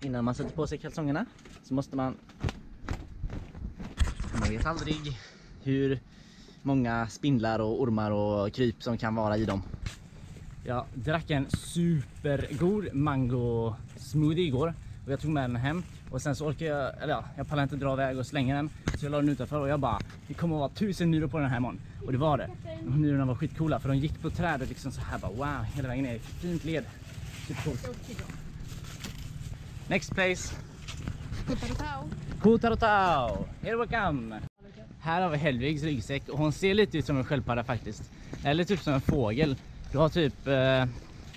innan man sätter på sig kalsongerna så måste man... Man vet aldrig hur många spindlar och ormar och kryp som kan vara i dem. Jag drack en supergod mango smoothie igår och jag tog med den hem och sen så orkar jag, eller ja, jag pallar inte dra iväg och slänga den så jag la den utanför och jag bara, det kommer att vara tusen myror på den här imorgon och det var det. De myrorna var skitcoola för de gick på trädet liksom så här bara wow, hela vägen ner, fint led. Typ Supercoolt. Next place. Kotarotau! Here we come! Här har vi Helvigs ryggsäck och hon ser lite ut som en sköldpadda faktiskt. Eller typ som en fågel. Du har typ eh,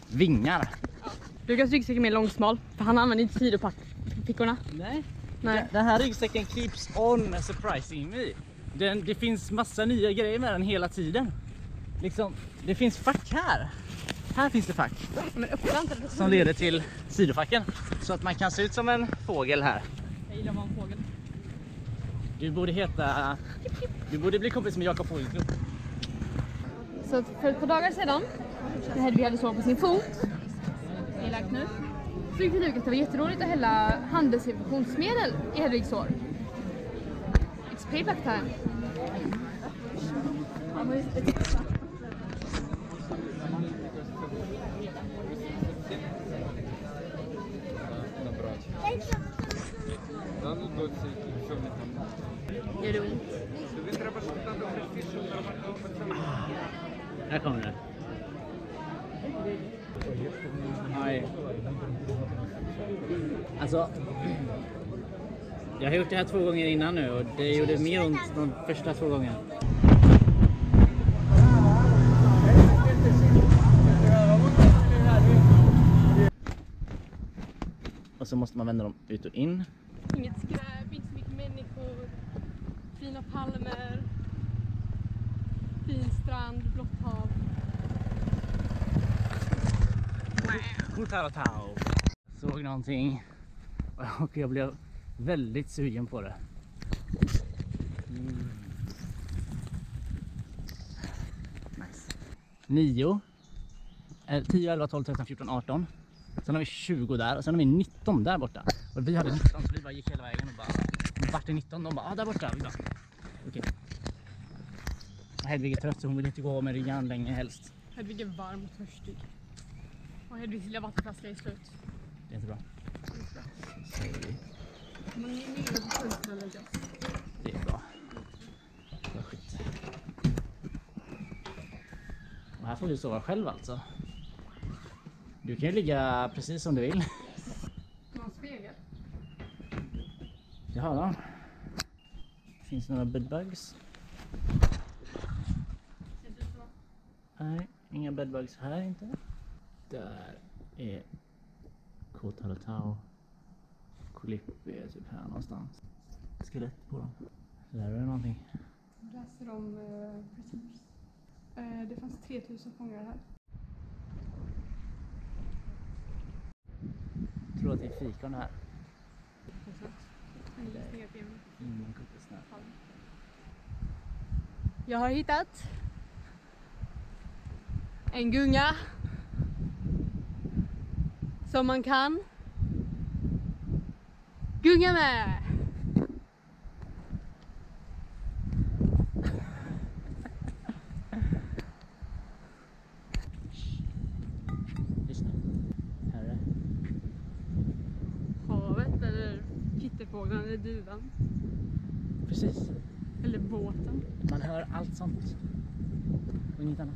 vingar. Lukas ryggsäck är mer långsmal för han använder inte sidofickorna. Nej. Nej. Den här ryggsäcken keeps on surprising me. Den, det finns massa nya grejer med den hela tiden. Liksom, det finns fack här. Här finns det fack som leder till sidofacken. Så att man kan se ut som en fågel här. Jag gillar att vara en fågel. Du borde heta... Du borde bli kompis med Jakob Fågelklubb. Så för ett par dagar sedan, när Hedvig hade sår på sin fot, elakt nu, så tyckte Lukas att det var jätteroligt att hälla handelsinfektionsmedel i Hedvigs sår. It's payback time. Gör det ont? Här kommer det. Nej. Alltså. Jag har gjort det här två gånger innan nu och det gjorde mer ont de första två gångerna. Och så måste man vända dem ut och in. Inget skräp fina palmer, fin strand, blått hav. Wow. Såg någonting och jag blev väldigt sugen på det. Mm. Nice. 9, 10, 11, 12, 13, 14, 18. Sen har vi 20 där och sen har vi 19 där borta. Och vi hade 19 så vi bara gick hela vägen och bara vart är 19? De bara ah, där borta. Vi bara okej. Och Hedvig är trött så hon vill inte gå med ryggan länge helst. Hedvig är varm och törstig. Och Hedvigs lilla vattenflaska är slut. Det är inte bra. Säger vi. Man är Lukas. Det är bra. Bra skit. Och här får du sova själv alltså. Du kan ju ligga precis som du vill. Det har de. Finns det några bedbugs? Nej, inga bedbugs här inte. Där är Kotaratau. Kolippi är typ här någonstans. Skelett på dem. Så där är det någonting. Läser om uh, prisoners. Eh, det fanns 3000 fångar här. Jag tror att det är fikon här. En gissning att det är en Ingen kokosnöt. Jag har hittat en gunga som man kan gunga med. Lyssna. Här är det. Havet eller kittelfågeln eller duvan Precis. Eller båten. Man hör allt sånt. Och inget annat.